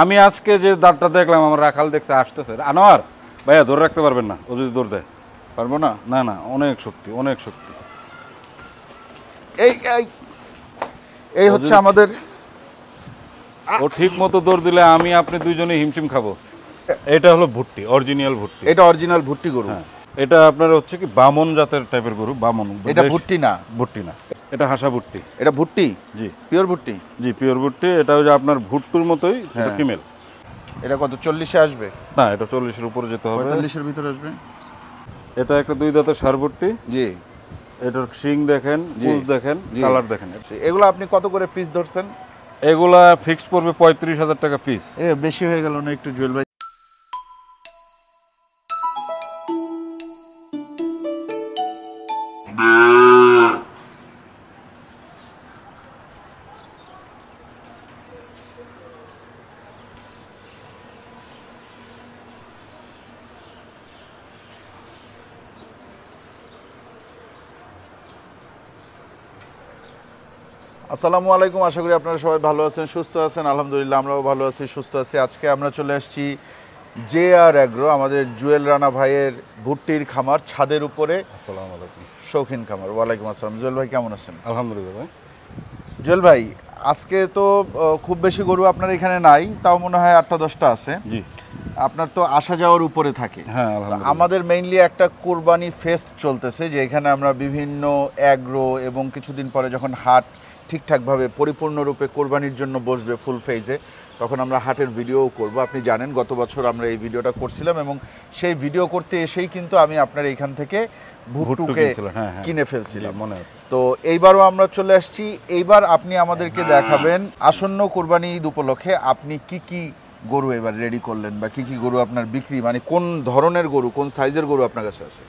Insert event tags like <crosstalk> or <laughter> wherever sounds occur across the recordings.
আমি আজকে যে দাঁতটা দেখলাম আমার রাখাল দেখছে আসতেছে। আনোয়ার ভাইয়া ধরে রাখতে পারবেন না ও যদি দৌড় দেয়। পারব না? না না অনেক শক্তি অনেক শক্তি। এই এই এই হচ্ছে আমাদের ও ঠিক মতো দৌড় দিলে আমি আপনি দুইজনে হিমশিম খাব। এটা হলো ভুট্টি অরিজিনাল ভুট্টি। এটা অরিজিনাল ভুট্টি গরু। হ্যাঁ। এটা আপনার হচ্ছে কি বামন জাতের টাইপের গরু বামন। এটা ভুট্টি না ভুট্টি না। এটা হাসা ভুট্টি। এটা ভুট্টি? জি। পিওর ভুট্টি? জি পিওর ভুট্টি। এটা হচ্ছে আপনার ভুট্টুর মতোই হ্যাঁ। ফিমেল এটা কত চল্লিশে আসবে? না এটা চল্লিশের উপরে যেতে হবে। পঁয়তাল্লিশের ভিতরে আসবে? এটা একটা দুই দাঁতের সার ভুট্টি। জি। এটার শিং দেখেন পুঁজ দেখেন। কালার দেখেন। এগুলো আপনি কত করে পিস ধরছেন? এগুলা ফিক্সড পড়বে পঁয়ত্রিশ হাজার টাকা পিস এ বেশি হয়ে গেল না একটু জুয়েল ভাই? আসসালামু আলাইকুম আশা করি আপনারা সবাই ভালো আছেন সুস্থ আছেন। আলহামদুলিল্লাহ আমরাও ভালো আছি সুস্থ আছি। আজকে আমরা চলে আসছি জে আর অ্যাগ্রো আমাদের জুয়েল রানা ভাইয়ের ভুট্টির খামার ছাদের উপরে। আসসালামু আলাইকুম। শৌখিন খামার ওয়ালাইকুম আসসালাম। জুয়েল ভাই কেমন আছেন? আলহামদুলিল্লাহ ভাই। জুয়েল ভাই আজকে তো খুব বেশি গরু আপনার এখানে নাই তাও মনে হয় আটটা দশটা আছে। জি। আপনার তো আসা যাওয়ার উপরে থাকে। হ্যাঁ আমাদের মেইনলি একটা কোরবানি ফেস্ট চলতেছে যে এখানে আমরা বিভিন্ন অ্যাগ্রো এবং কিছুদিন পরে যখন হাট ঠিকঠাকভাবে পরিপূর্ণরূপে কোরবানির জন্য বসবে ফুল ফেজে তখন আমরা হাটের ভিডিওও করব। আপনি জানেন গত বছর আমরা এই ভিডিওটা করছিলাম এবং সেই ভিডিও করতে এসেই কিন্তু আমি আপনার এইখান থেকে কিনছিলেন, হ্যাঁ, হ্যাঁ। কিনে ফেলছিলাম। মনে তো এইবারও আমরা চলে আসছি। এইবার আপনি আমাদেরকে দেখাবেন আসন্ন কোরবানি ঈদ উপলক্ষে আপনি কি কি গরু এবার রেডি করলেন বা কি কি গরু আপনার বিক্রি মানে কোন ধরনের গরু কোন সাইজের গরু আপনার কাছে আছে?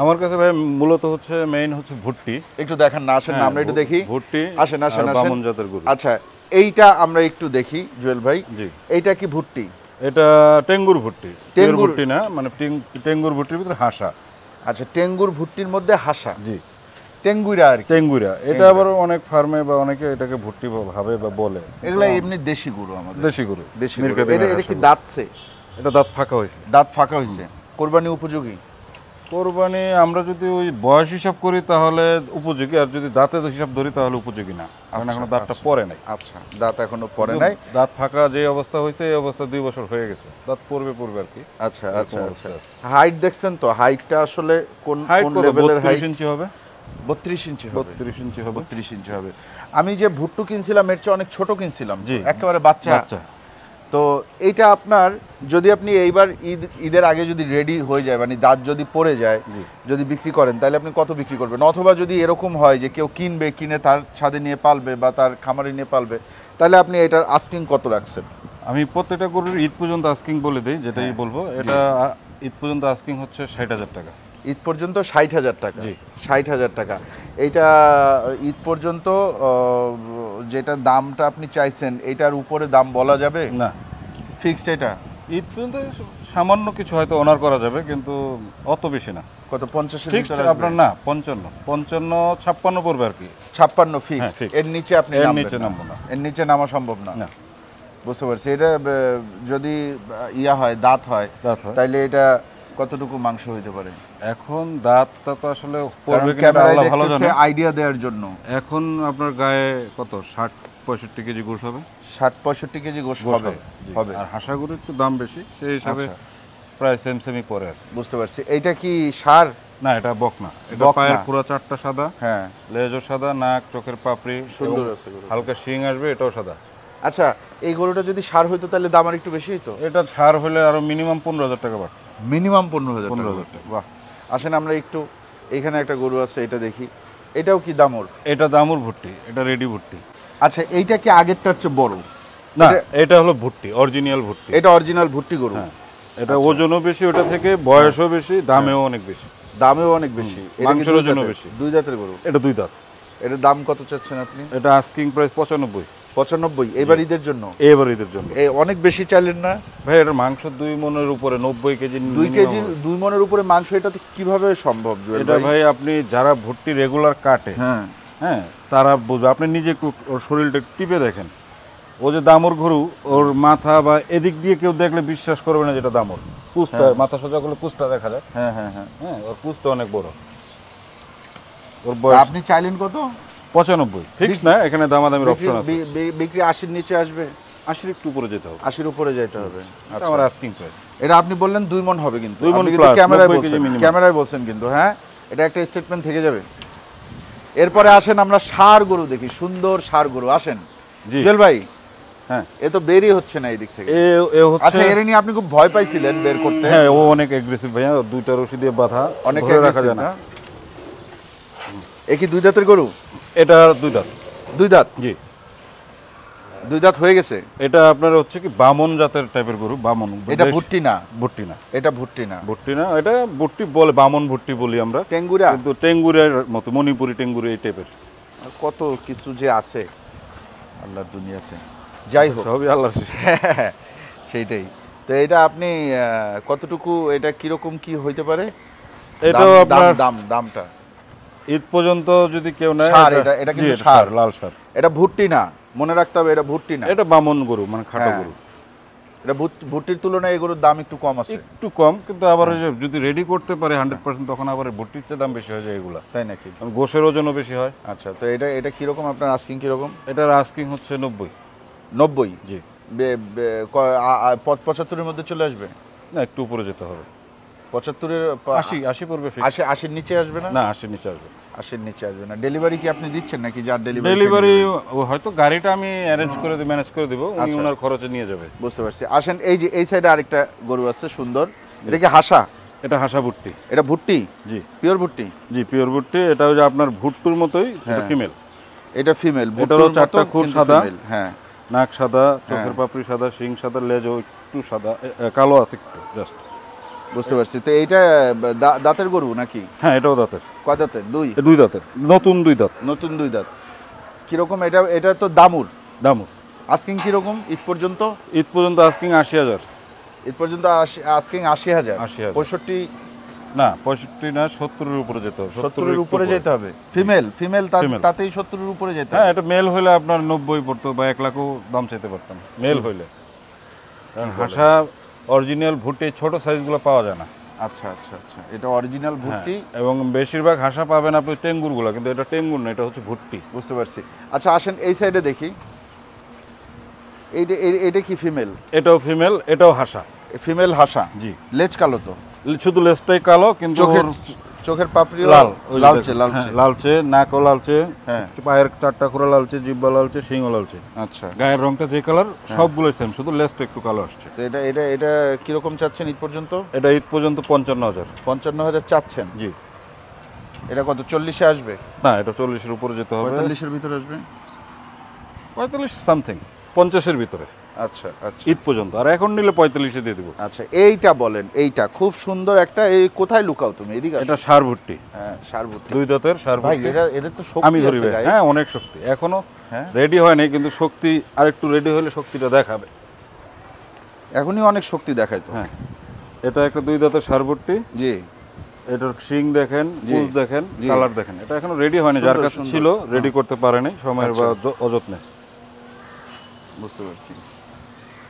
আমার কাছে ভাই মূলত হচ্ছে মেইন হচ্ছে ভুট্টি। একটু দেখান না আসেন হ্যাঁ, আমরা একটু দেখি। ভুট্টি আসেন আসেন আসেন। বামন জাতের গরু। আচ্ছা এইটা আমরা একটু দেখি জুয়েল ভাই। জি। এইটা কি ভুট্টি? এটা টেঙ্গুর ভুট্টি। টেঙ্গুর টেঙ্গুর। ভুট্টি না মানে টেঙ্গুর ভুট্টির ভিতরে হাসা। আচ্ছা টেঙ্গুর ভুট্টির মধ্যে হাসা? জি। টেঙ্গুইরা আর টেঙ্গুরা এটা আবার অনেক ফার্মে বা অনেকে এটাকে ভুট্টি ভাবে বা বলে। এগুলা এমনি দেশি গরু আমাদের। দেশি গরু দেশি গরু। এটা কি। দাঁতছে? এটা দাঁত ফাঁকা হয়েছে। দাঁত ফাঁকা হয়েছে। কোরবানি উপযোগী? কোরবানি আমরা যদি ওই বয়স হিসাব করি তাহলে উপযোগী আর যদি দাঁতের হিসাব ধরি তাহলে উপযোগী না। কারণ আচ্ছা, এখনও দাঁতটা আচ্ছা। পরে নাই। আচ্ছা দাঁত এখনও পরে নাই। দাঁত ফাঁকা যে অবস্থা হয়েছে এই অবস্থা দুই বছর হয়ে গেছে। দাঁত পড়বে পড়বে আর কি। আচ্ছা আচ্ছা আচ্ছা। হাইট দেখছেন তো? হাইটটা আসলে কোন কোন লেভেলের হাইট ইঞ্চি হবে? বত্রিশ ইঞ্চি হবে। বত্রিশ ইঞ্চি হবে। বত্রিশ ইঞ্চি হবে। আমি যে ভুট্টু কিনছিলাম এর চেয়ে অনেক ছোট কিনছিলাম। জি। একেবারে বাচ্চা। বাচ্চা। তো এইটা আপনার যদি আপনি এইবার ঈদ ঈদের আগে যদি রেডি হয়ে যায় মানে দাঁত যদি পড়ে যায় যদি বিক্রি করেন তাহলে আপনি কত বিক্রি করবেন? অথবা যদি এরকম হয় যে কেউ কিনবে কিনে তার ছাদে নিয়ে পালবে বা তার খামারে নিয়ে পালবে তাহলে আপনি এটার আস্কিং কত রাখছেন? আমি প্রত্যেকটা গরুর ঈদ পর্যন্ত আস্কিং বলে দিই যেটাই হ্যাঁ। বলব। এটা ঈদ পর্যন্ত আস্কিং হচ্ছে ষাট হাজার টাকা। ঈদ পর্যন্ত ষাট হাজার টাকা। ষাট হাজার টাকা। এইটা ঈদ পর্যন্ত যেটা দামটা আপনি চাইছেন এটার উপরে দাম বলা যাবে? না। ফিক্সড এটা? ঈদ পর্যন্ত সামান্য কিছু হয়তো অনার করা যাবে কিন্তু অত বেশি না। কত পঞ্চাশ আপনার না পঞ্চান্ন। পঞ্চান্ন ছাপ্পান্ন পড়বে আর কি। ছাপ্পান্ন হ্যাঁ, ফিক্সড এর নিচে আপনি এর নিচে। নামবো না। এর নিচে নামা সম্ভব না। না। বুঝতে পারছি। এটা যদি ইয়া হয় দাঁত হয় দাঁত হয়। তাইলে এটা কতটুকু মাংস হইতে পারে? এখন দাঁতটা তো আসলে পড়বে ক্যামেরায় ভালো জানে। আইডিয়া দেওয়ার জন্য। এখন আপনার গায়ে কত? ষাট পঁয়ষট্টি কেজি গোস হবে? ষাট পঁয়ষট্টি কেজি গোশ গোশ হবে। হবে। আর হাঁসা গরুর একটু দাম বেশি সেই হিসাবে আচ্ছা। প্রায় সেম সেমই পড়ে আর বুঝতে পারছি। এইটা কি সার? না এটা বক না এটা পায়ের। পুরো চারটা সাদা হ্যাঁ। লেজও সাদা নাক চোখের পাপড়ি সুন্দর আছে হালকা শিং আসবে এটাও সাদা। আচ্ছা এই গরুটা যদি সার হইতো তাহলে দাম আর একটু বেশি হইতো? এটা সার হলে আরও মিনিমাম পনেরো হাজার টাকা বাড়তো। মিনিমাম পনেরো হাজার পনেরো হাজার হাজার বাহ। আসেন আমরা একটু এখানে একটা গরু আছে এটা দেখি। এটাও কি দামর? এটা দামুর ভুট্টি এটা রেডি ভুট্টি। আচ্ছা এইটা কি আগেরটার চেয়ে বড়? না এটা- হলো ভুট্টি অরিজিনাল ভর্তি এটা অরিজিনাল ভর্তি গরু। হ্যাঁ এটা ওজনও বেশি ওটা থেকে বয়সও বেশি দামেও অনেক বেশি। দামেও অনেক বেশি। মাংসের ওজনও বেশি। দুই দাঁতের গরু? এটা দুই দাঁত। এটার দাম কত চাচ্ছেন আপনি? এটা আস্কিং প্রাইস পঁচানব্বই। পঁচানব্বই এবার ঈদের জন্য? এবার ঈদের জন্য। অনেক বেশি চাইলেন না? ভাই এটার মাংস দুই মনের উপরে নব্বই কেজি দুই কেজি দুই মনের উপরে মাংস এটা কীভাবে সম্ভব এটা ভাই? আপনি যারা ভুট্টি রেগুলার কাটে হ্যাঁ। হ্যাঁ তারা বুঝবে। আপনি নিজে একটু ওর শরীরটা টিপে দেখেন। ও যে দামর গরু ওর মাথা বা এদিক দিয়ে কেউ দেখলে বিশ্বাস করবে না যেটা দামর। কুচটা মাথা সোজা করলে কুচটা দেখা যায়। হ্যাঁ হ্যাঁ হ্যাঁ। হ্যাঁ ওর কুচটা অনেক বড়। ওর আপনি চাইলেন কত? পঁচানব্বই। ফিক্স না? এখানে দামাদামির অপশন আছে। বিক্রি আশির নিচে আসবে? আশির একটু উপরে যেতে হবে। আশির উপরে যেতে হবে। আচ্ছা। আমার আস্কিং প্রাইস এটা আপনি বললেন দুই মন হবে কিন্তু। দুই ক্যামেরায় বলছেন। ক্যামেরায় বলছেন কিন্তু হ্যাঁ? এটা একটা স্টেটমেন্ট থেকে যাবে। এরপরে আসেন আমরা সার গরু দেখি। সুন্দর সার গরু। আসেন। জি। জুয়েল ভাই হ্যাঁ। এ তো বেরই হচ্ছে না এই দিক থেকে। এ এ হচ্ছে আচ্ছা এর নিয়ে আপনি খুব ভয় পাইছিলেন বের করতে। হ্যাঁ ও অনেক এগ্রেসিভ ভাইয়া। দুইটা রশি দিয়ে বাঁধা। অনেক রাখা যায় না। না? এ কি দুই দাঁতের গরু? এটা দুই দাঁত। দুই দাঁত? জি। দুই দাঁত হয়ে গেছে? এটা আপনার হচ্ছে কি বামন জাতের টাইপের গরু বামন। এটা ভুট্টি না? ভুট্টি না। এটা ভুট্টি না? ভুট্টি না এটা ভুট্টি বলে বামন ভুট্টি বলি আমরা। টেঙ্গুরা? কিন্তু টেঙ্গুরের মতো মণিপুরি টেঙ্গুরি এই টাইপের। কত কিছু যে আছে আল্লাহর দুনিয়াতে। যাই হোক। সবই আল্লাহর সৃষ্টি। সেইটাই। তো এটা আপনি কতটুকু এটা কীরকম কি হইতে পারে? এটাও আপনার দাম দামটা। ঈদ পর্যন্ত যদি কেউ নেয় সার এটা- এটা কিন্তু সার। লাল সার। এটা ভুট্টি না। মনে রাখতে হবে এটা ভুট্টি না। এটা বামন গরু মানে খাটো হ্যাঁ। গরু। এটা ভুট- ভুট্টির তুলনায় এগুলোর দাম একটু কম আছে। একটু কম কিন্তু আবার ওই যে যদি রেডি করতে পারে হান্ড্রেড পার্সেন্ট তখন আবার ভুট্টির চেয়ে দাম বেশি হয়ে যায় এগুলা। তাই নাকি? গোশের ওজনও বেশি হয়। আচ্ছা তো এটা এটা কীরকম? আপনার আস্কিং কীরকম? এটার আস্কিং হচ্ছে নব্বই। নব্বই? জি। পঁচাত্তরের মধ্যে চলে আসবে? না একটু উপরে যেতে হবে। পঁচাত্তরের আশি আশি পড়বে। আশি আশির নিচে আসবে না? না আশির নিচে আসবে। আশির নিচে আসবে না। ডেলিভারি কি আপনি দিচ্ছেন নাকি যার ডেলিভারি ডেলিভারি হয়তো গাড়িটা আমি অ্যারেঞ্জ করে দিই ম্যানেজ করে দিব উনি আচ্ছা। ওনার খরচে নিয়ে যাবে। বুঝতে পারছি। আসেন এই যে এই সাইডে আরেকটা গরু আছে সুন্দর। এটা কি হাসা? এটা হাসা ভুট্টি। এটা ভুট্টি? জি। পিওর ভুট্টি? জি পিওর ভুট্টি। এটা ওই যে আপনার ভুট্টুর মতোই হ্যাঁ। ফিমেল এটা ফিমেল এটারও চারটা খুর সাদা। হ্যাঁ। নাক সাদা চোখের পাপড়ি সাদা শিং সাদা লেজও একটু সাদা কালো আছে একটু জাস্ট বুঝতে পারছি। তো এইটা দাঁতের গরু নাকি? হ্যাঁ এটাও দাঁতের। কয় দাঁতের? দুই? দুই দাঁতের। নতুন দুই দাঁত। নতুন দুই দাঁত। কীরকম এটা এটা তো দামুর। দামও আস্কিং কীরকম? ঈদ পর্যন্ত? ঈদ পর্যন্ত আস্কিং আশি হাজার। ঈদ পর্যন্ত আস্কিং আশি হাজার? 80,000 পঁয়ষট্টি? না পঁয়ষট্টি না সত্তরের উপরে যেতে হবে। সত্তরের উপরে যেতে হবে। Female female. তাতেই সত্তরের উপরে যেতে হ্যাঁ এটা মেল হইলে আপনার নব্বই পড়তো বা এক লাখও দাম চাইতে পারতাম। মেল হইলে। কারণ হাসা অরিজিনাল ভুট্টি ছোট সাইজগুলো পাওয়া যায় না। আচ্ছা আচ্ছা আচ্ছা। এটা অরিজিনাল ভুট্টি? হ্যাঁ, এবং বেশিরভাগ হাঁসা পাবেন আপনি টেঙ্গুরগুলো কিন্তু এটা টেঙ্গুর না এটা হচ্ছে ভুট্টি। বুঝতে পারছি। আচ্ছা আসেন এই সাইডে দেখি। এইটা এটা কি ফিমেল? এটাও ফিমেল এটাও হাঁসা। ফিমেল হাঁসা? জি। লেজ কালো তো? শুধু লেজটাই কালো কিন্তু চোখের পাপড়ি লাল লালচে লালচে। হ্যাঁ, লালচে নাকও লালচে হ্যাঁ। পায়ের চারটা করে লালচে জিব্বা লালচে শিংও লালচে। আচ্ছা। গায়ের রংটা যে কালার সবগুলো সেম শুধু লেজটা একটু কালো আসছে। তো এটা এটা এটা কীরকম চাচ্ছেন ঈদ পর্যন্ত? এটা ঈদ পর্যন্ত পঞ্চান্ন হাজার। পঞ্চান্ন হাজার চাচ্ছেন? জি। এটা কত চল্লিশে আসবে? না এটা চল্লিশের উপরে যেতে হবে। পঁয়তাল্লিশের ভিতরে আসবে? পঁয়তাল্লিশ সামথিং পঞ্চাশের ভিতরে। আচ্ছা আচ্ছা। ঈদ পর্যন্ত। আর এখন নিলে পঁয়তাল্লিশে দিয়ে দিব। আচ্ছা এইটা বলেন এইটা খুব সুন্দর একটা এই কোথায় লুকাও তুমি? এদিকে এটা সার ভুট্টি। হ্যাঁ সারভূতি দুই দাঁতের সার ভাই এরা এদের তো আমি ধরি। হ্যাঁ অনেক শক্তি। এখনও হ্যাঁ। রেডি হয়নি কিন্তু শক্তি আরেকটু রেডি হলে শক্তিটা দেখাবে। এখনই অনেক শক্তি দেখায় তো। হ্যাঁ। এটা একটা দুই দাঁতের সার ভুট্টি। জি। এটার শিং দেখেন জি। পুজ দেখেন কালার দেখেন। এটা এখনও রেডি হয়নি যার কাছে ছিল রেডি করতে পারেনি সময়ের বা আচ্ছা। অযত্নে। বুঝতে পারছি।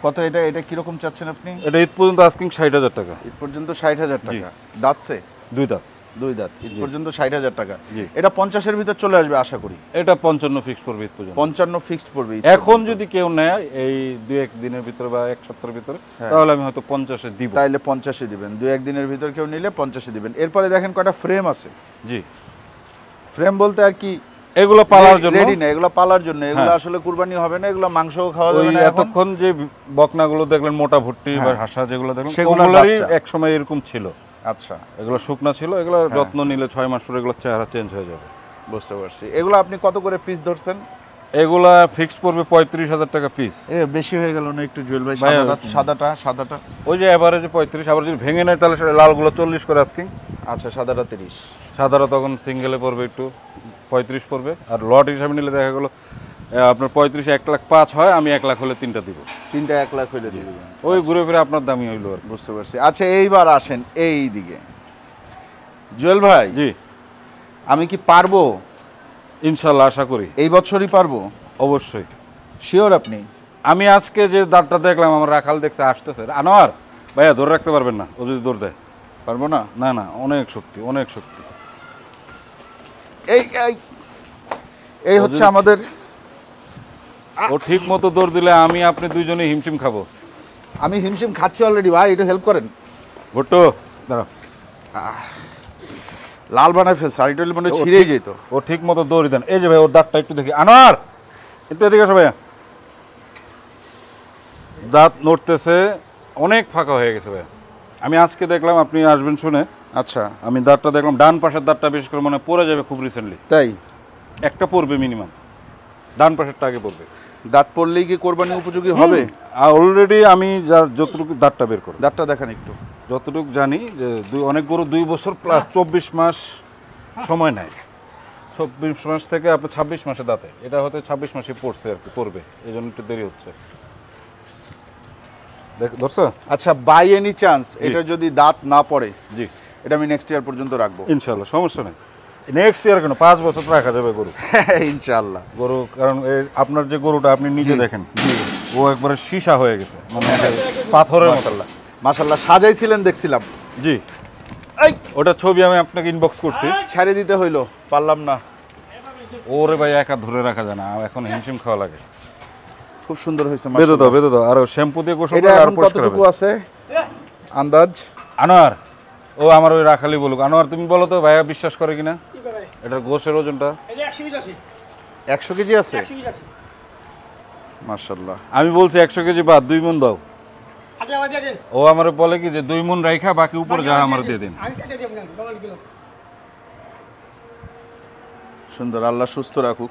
কত এটা এটা কীরকম চাচ্ছেন আপনি? এটা ঈদ পর্যন্ত আস্কিং ষাট হাজার টাকা। ঈদ পর্যন্ত ষাট হাজার টাকা। দাঁতছে দুই দাঁত। দুই দাঁত। ঈদ পর্যন্ত ষাট হাজার টাকা। এটা পঞ্চাশের ভিতর চলে আসবে আশা করি। এটা পঞ্চান্ন ফিক্স করবে ঈদ পর্যন্ত। পঞ্চান্ন ফিক্সড পড়বে এখন যদি কেউ নেয় এই দুই এক দিনের ভিতরে বা এক সপ্তাহের ভিতরে হ্যাঁ। তাহলে আমি হয়তো পঞ্চাশে দিব। তাইলে পঞ্চাশে দিবেন। দু একদিনের ভিতর কেউ নিলে পঞ্চাশে দিবেন। এরপরে দেখেন কয়টা ফ্রেম আছে। জি। ফ্রেম বলতে আর কি এগুলো পালার জন্য? রেডি না এগুলো পালার জন্য। এগুলো হ্যাঁ। আসলে কুরবানি হবে না এগুলো মাংসও খাওয়া যাবে না এতক্ষণ যে বকনাগুলো দেখলেন মোটা ভুট্টি বা হ্যাঁ। হাসা যেগুলো দেখলেন সেগুলোরই এক সময় এরকম ছিল। আচ্ছা। এগুলো শুকনা ছিল এগুলো হ্যাঁ। যত্ন নিলে ছয় মাস পরে এগুলো চেহারা চেঞ্জ হয়ে যাবে। বুঝতে পারছি। এগুলো আপনি কত করে পিস ধরছেন? এগুলা ফিক্সড পড়বে পঁয়ত্রিশ হাজার টাকা পিস এ বেশি হয়ে গেল না একটু জুয়েল ভাই? সাদাটা সাদাটা সাদাটা? ওই যে এভারেজে পঁয়ত্রিশ আবার যদি ভেঙে নেয় তাহলে লালগুলো চল্লিশ করে আজকিং আচ্ছা সাদাটা তিরিশ। সাদারা তখন সিঙ্গেলে পড়বে একটু। পঁয়ত্রিশ পড়বে। আর লট হিসাবে নিলে দেখা গেলো আপনার পঁয়ত্রিশ এক লাখ পাঁচ হয় আমি এক লাখ হলে তিনটা দিব। তিনটা এক লাখ দিবেন। ওই ঘুরে ফিরে আপনার দামই হইল আর বুঝতে পারছি। আচ্ছা এইবার আসেন এই দিকে। জুয়েল ভাই জি। আমি কি পারব? ইনশাল্লাহ আশা করি। এই বছরই পারব? অবশ্যই। শিওর আপনি? আমি আজকে যে দাঁতটা দেখলাম আমার রাখাল দেখছে আসতেছে। আনোয়ার ভাইয়া ধরে রাখতে পারবেন না? ও যদি দৌড় দেয়। পারব না? না না অনেক শক্তি অনেক শক্তি। এই এই হচ্ছে আমাদের ও ঠিক মতো দৌড় দিলে আমি আপনি দুইজনে হিমশিম খাব। আমি হিমশিম খাচ্ছি অলরেডি ভাই একটু হেল্প করেন। ভুট্টো দাঁড়াও। লাল বানায় ফেলছে আর হলে মানে ছিঁড়েই যেত। ও ঠিক মতো দৌড়ি দেন। এই যে ভাই ওর দাঁতটা একটু দেখি। আনোয়ার একটু এদিকে ভাইয়া। দাঁত নড়তেছে অনেক ফাঁকা হয়ে গেছে ভাইয়া। আমি আজকে দেখলাম আপনি আসবেন শুনে। আচ্ছা। আমি দাঁতটা দেখলাম ডান পাশের দাঁতটা বিশেষ করে মনে পড়ে যাবে খুব রিসেন্টলি তাই? একটা পড়বে মিনিমাম ডান পাশেরটা আগে পড়বে। দাঁত পড়লেই কি কোরবানি উপযোগী হবে? আর অলরেডি আমি যা যতটুকু দাঁতটা বের করি। দাঁতটা দেখান একটু। যতটুকু জানি যে দুই অনেক গরু দুই বছর প্লাস চব্বিশ মাস সময় নেয়। চব্বিশ মাস থেকে আপনার ছাব্বিশ মাসে দাঁতে। এটা হয়তো ছাব্বিশ মাসে পড়ছে আর কি পড়বে। এই জন্য একটু দেরি হচ্ছে। ধরছো? আচ্ছা বাই এনি চান্স এটা যদি দাঁত না পড়ে জি। এটা আমি নেক্সট ইয়ার পর্যন্ত রাখব। ইনশাল্লাহ সমস্যা নেই। নেক্সট ইয়ার কেন পাঁচ বছর রাখা যাবে গরু। ইনশাআল্লাহ। গরু কারণ আপনার যে গরুটা আপনি নিজে দেখেন ও একবারে সীসা হয়ে গেছে মানে পাথরের মাশাল্লাহ মাশাল্লাহ সাজাইছিলেন দেখছিলাম। জি। এই! ওটা ছবি আমি আপনাকে ইনবক্স করছি। ছেড়ে দিতে হইল পারলাম না। ওরে ভাই একা ধরে রাখা যায় না এখন হিমশিম খাওয়া লাগে। খুব সুন্দর হয়েছে বেঁধে দাও বেঁধে দাও। আর শ্যাম্পু দিয়ে গোসল করে আর কতটুকু আছে? আন্দাজ? আনোয়ার ও আমার ওই রাখালি বলুক। আনোয়ার তুমি বলো তো ভাইয়া বিশ্বাস করে কিনা? এটার গোসের ওজনটা? একশো কেজি আছে? মার্শাল্লাহ আমি বলছি একশো কেজি বাদ দুই মন দাও। ও আমার বলে কি যে দুই মন রাইখা বাকি উপর যা আমার দিয়ে দিন। সুন্দর আল্লাহ সুস্থ রাখুক।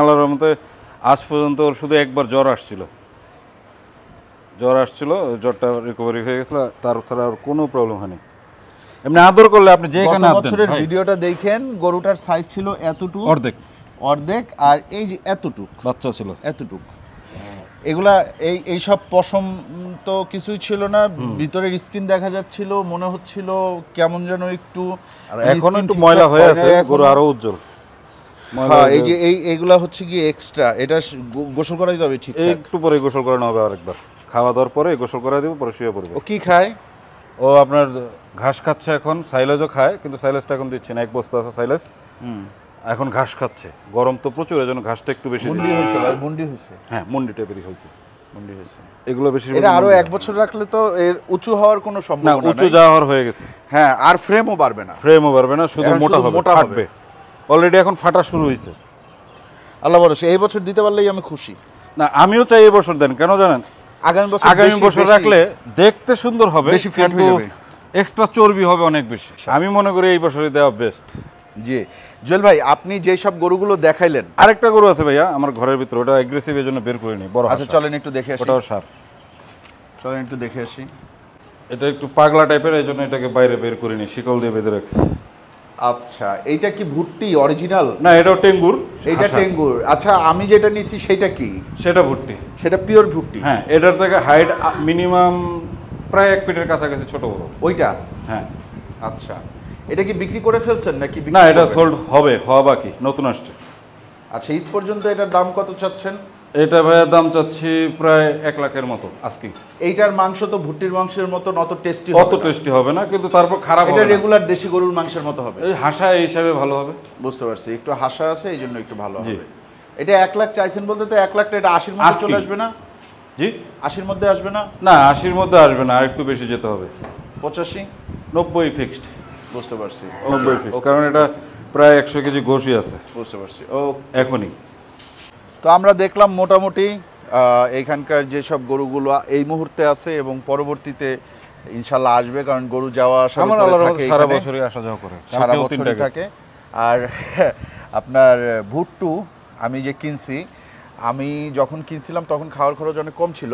আল্লাহর মতে আজ পর্যন্ত ওর শুধু একবার জ্বর আসছিল। জ্বর আসছিল জ্বরটা রিকভারি হয়ে গেছিল তার ছাড়া আর কোনো প্রবলেম হয়নি। এমনি আদর করলে আপনি যেখানে বছরের ভিডিওটা দেখেন গরুটার সাইজ ছিল এতটুক অর্ধেক। অর্ধেক আর এই যে এতটুক বাচ্চা ছিল। এতটুক। এগুলা এই এই সব পশম তো কিছুই ছিল না ভিতরের স্কিন দেখা যাচ্ছিল মনে হচ্ছিল কেমন যেন একটু এখন একটু ময়লা হয়ে আছে গরু আরও উজ্জ্বল। হ্যাঁ এই যে এই এইগুলা হচ্ছে কি এক্সট্রা এটা গোসল করাই যাবে ঠিক একটু পরে গোসল করানো হবে আরেকবার খাওয়া দাওয়ার পরে গোসল করা দিব পরে শুয়ে পড়বে। ও কি খায়? ও আপনার ঘাস খাচ্ছে এখন সাইলেজও খায় কিন্তু সাইলেজটা এখন দিচ্ছে না এক বস্তা আছে সাইলেজ। এখন ঘাস খাচ্ছে। গরম তো প্রচুর এই জন্য ঘাসটা একটু বেশি মুন্ডি। হয়েছে ভাই মুন্ডি হয়েছে। হ্যাঁ মুন্ডি টাইপেরই হয়েছে। মুন্ডি হয়েছে। এগুলো বেশি এটা আরও এক বছর রাখলে তো এর উঁচু হওয়ার কোনো না উঁচু যাওয়ার হয়ে গেছে। হ্যাঁ আর ফ্রেমও বাড়বে না। ফ্রেমও বাড়বে না শুধু মোটা হবে মোটা হবে। অলরেডি এখন ফাটা শুরু হয়েছে আল্লাহ ভরসা এই বছর দিতে পারলেই আমি খুশি। না আমিও চাই এই বছর দেন কেন জানেন? আগামী বছর আগামী বছর রাখলে দেখতে সুন্দর হবে বেশি হয়ে যাবে। এক্সট্রা চর্বি হবে অনেক বেশি। আমি মনে করি এই বছরই দেওয়া বেস্ট জি। জুয়েল ভাই আপনি যেই সব গরুগুলো দেখাইলেন। আরেকটা গরু আছে ভাইয়া আমার ঘরের ভিতরে ওটা এগ্রেসিভ এর জন্য বের করে নি বড় আচ্ছা চলেন একটু দেখে আসি। ওটাও সার। চলেন একটু দেখে আসি। এটা একটু পাগলা টাইপের এই জন্য এটাকে বাইরে বের করে নি শিকল দিয়ে বেঁধে রাখছি। আচ্ছা এইটা কি ভুট্টি অরিজিনাল না এটাও টেঙ্গুর এইটা হাসা। টেঙ্গুর। আচ্ছা আমি যেটা নিছি সেটা কি? সেটা ভুট্টি। সেটা পিওর ভুট্টি? হ্যাঁ এটার থেকে হাইট মিনিমাম প্রায় এক ফিটের কাছাকাছি ছোট বড়। ওইটা? হ্যাঁ। আচ্ছা। এটা কি বিক্রি করে ফেলছেন নাকি না এটা? সোল্ড হবে হওয়া বাকি নতুন আসছে। আচ্ছা ঈদ পর্যন্ত এটার দাম কত চাচ্ছেন? এটা ভাইয়া দাম চাচ্ছি প্রায় এক লাখের মতো আজকে এইটার মাংস তো ভুট্টির মাংসের মতো অত টেস্টি অত টেস্টি হবে না কিন্তু তারপর খারাপ এটা। রেগুলার দেশি গরুর মাংসের মতো হবে। এই হাসা এই হিসাবে ভালো হবে। বুঝতে পারছি একটু হাসা আছে এই জন্য একটু ভালো। হবে। এটা এক লাখ চাইছেন বলতে তো এক লাখটা এটা আশির মধ্যে চলে আসবে না? জি? আশির মধ্যে আসবে না? না আশির মধ্যে আসবে না আর একটু বেশি যেতে হবে। পঁচাশি? নব্বই ফিক্সড বুঝতে পারছি। নব্বই ফিক্সড কারণ এটা প্রায় একশো কেজি গোশই আছে। বুঝতে পারছি। ও এখনই। তো আমরা দেখলাম মোটামুটি এইখানকার যেসব গরুগুলো এই মুহূর্তে আছে এবং পরবর্তীতে ইনশাল্লাহ আসবে কারণ গরু যাওয়া আসা সারা। বছরই আসা যাওয়া করে। সারা বছরই থাকে। আর <laughs> আপনার ভুট্টু আমি যে কিনছি আমি যখন কিনছিলাম তখন খাওয়ার খরচ অনেক কম ছিল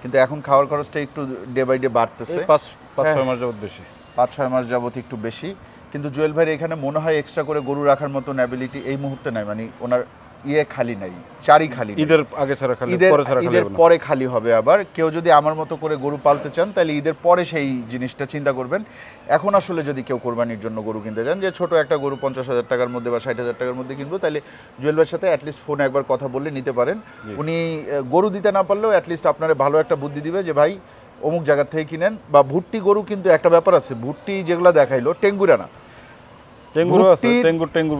কিন্তু এখন খাওয়ার খরচটা একটু ডে বাই ডে বাড়তেছে। পাঁচ পাঁচ হ্যাঁ। ছয় মাস যাবত বেশি। পাঁচ ছয় মাস যাবত একটু বেশি। কিন্তু জুয়েল ভাইয়ের এখানে মনে হয় এক্সট্রা করে গরু রাখার মতন অ্যাবিলিটি এই মুহূর্তে নাই। মানে ওনার ইয়ে খালি নাই চারি খালি ঈদের আগে ছাড়া খালি ঈদের পরে ছাড়া খালি ঈদের হবে পরে খালি হবে আবার। কেউ যদি আমার মতো করে গরু পালতে চান তাহলে ঈদের পরে সেই জিনিসটা চিন্তা করবেন। এখন আসলে যদি কেউ কোরবানির জন্য গরু কিনতে চান যে ছোট একটা গরু পঞ্চাশ হাজার টাকার মধ্যে বা ষাট হাজার টাকার মধ্যে কিনবো তাহলে জুয়েল ভাইয়ের সাথে অ্যাটলিস্ট ফোনে একবার কথা বললে নিতে পারেন। উনি গরু দিতে না পারলেও অ্যাটলিস্ট আপনারা ভালো একটা বুদ্ধি দিবে যে ভাই অমুক জায়গা থেকে কিনেন। বা ভুট্টি গরু কিন্তু একটা ব্যাপার আছে ভুট্টি যেগুলো দেখাইলো টেঙ্গুরা না টেঙ্গুরও আছে ভুট্টির- টেঙ্গুর টেঙ্গুর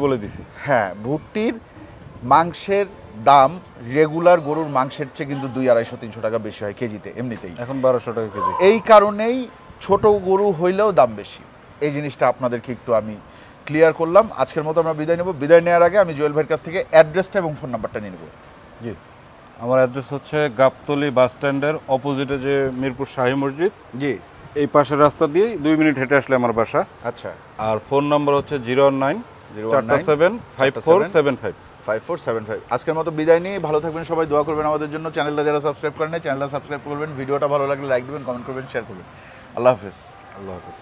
বলে দিছি। হ্যাঁ ভুট্টির মাংসের দাম রেগুলার গরুর মাংসের চেয়ে কিন্তু দুই আড়াইশো তিনশো টাকা বেশি হয় কেজিতে এমনিতেই। এখন বারোশো টাকা কেজি। এই কারণেই ছোট গরু হইলেও দাম বেশি। এই জিনিসটা আপনাদেরকে একটু আমি ক্লিয়ার করলাম। আজকের মতো আমরা বিদায় নেব। বিদায় নেওয়ার আগে আমি জুয়েল ভাইয়ের কাছ থেকে অ্যাড্রেসটা এবং ফোন নাম্বারটা নিয়ে নেব। জি। আমার অ্যাড্রেস হচ্ছে গাবতলি বাস স্ট্যান্ডের অপোজিটে যে মিরপুর শাহী মসজিদ। জি। এই পাশের রাস্তা দিয়ে দুই মিনিট হেঁটে আসলে আমার বাসা। আচ্ছা। আর ফোন নম্বর হচ্ছে জিরো নাইন 019 চারটা seven five four seven five. Five four seven five. আজকের মতো বিদায় নিয়ে ভালো থাকবেন সবাই দোয়া করবেন আমাদের জন্য। চ্যানেলটা যারা সাবস্ক্রাইব করেন চ্যানেলটা সাবস্ক্রাইব করবেন। ভিডিওটা ভালো লাগলে লাইক দেবেন কমেন্ট করবেন শেয়ার করবেন। আল্লাহ হাফিজ। আল্লাহ হাফিজ।